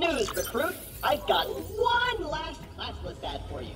news, recruit. I've got one last class list ad for you.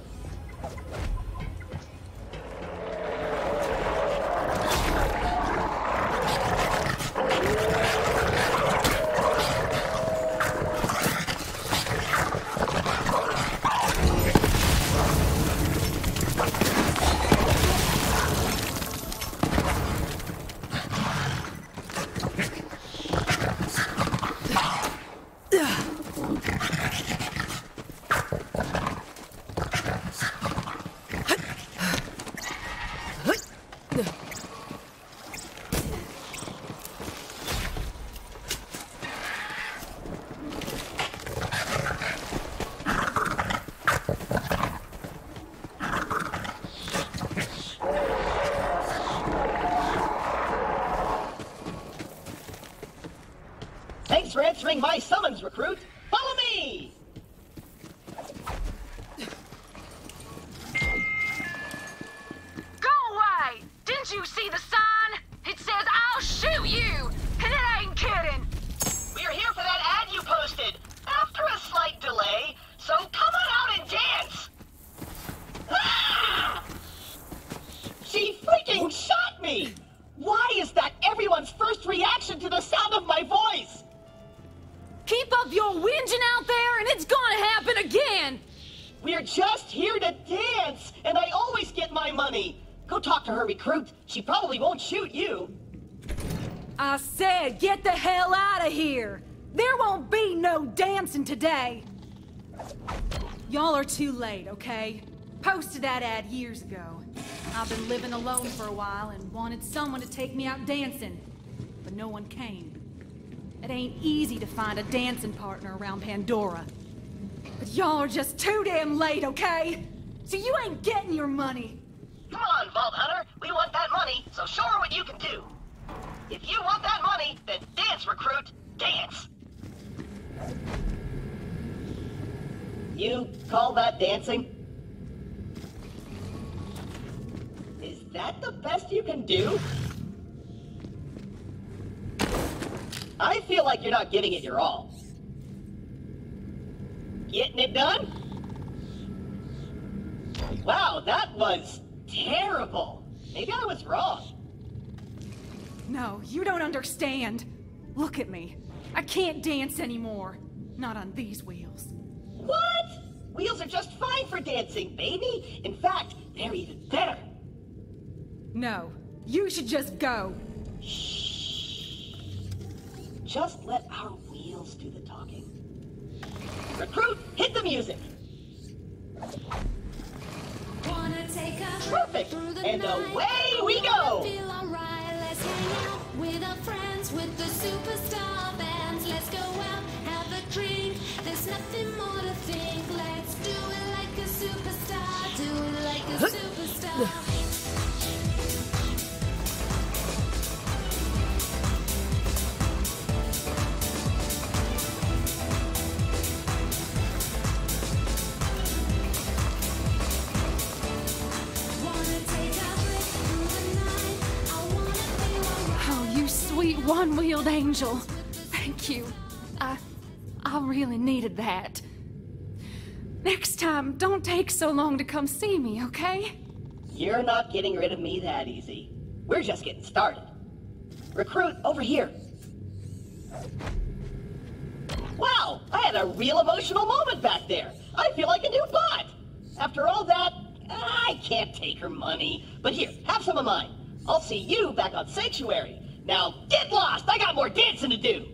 For answering my summons, recruit. Follow me! Go away! Didn't you see the sign? It says I'll shoot you! And it ain't kidding! We're here for that ad you posted. After a slight delay, so come on out and dance! Ah! She freaking shot me! Why is that everyone's first reaction to the sound of my voice? Up your whinging out there and it's gonna happen again! We're just here to dance, and I always get my money. Go talk to her, recruit. She probably won't shoot you. I said get the hell out of here! There won't be no dancing today! Y'all are too late, okay? Posted that ad years ago. I've been living alone for a while and wanted someone to take me out dancing, but no one came. It ain't easy to find a dancing partner around Pandora. But y'all are just too damn late, okay? So you ain't getting your money. Come on, Vault Hunter. We want that money, so show her what you can do. If you want that money, then dance, recruit. Dance. You call that dancing? Is that the best you can do? I feel like you're not giving it your all. Getting it done? Wow, that was terrible. Maybe I was wrong. No, you don't understand. Look at me. I can't dance anymore. Not on these wheels. What? Wheels are just fine for dancing, baby. In fact, they're even better. No, you should just go. Just let our wheels do the talking. Recruit, hit the music. Wanna take a Perfect. through the And night. away we go. One-wheeled angel. Thank you. I... I really needed that. Next time, don't take so long to come see me, okay? You're not getting rid of me that easy. We're just getting started. Recruit, over here. Wow, I had a real emotional moment back there. I feel like a new bot. After all that, I can't take her money. But here, have some of mine. I'll see you back on Sanctuary. Now get lost. I got more dancing to do.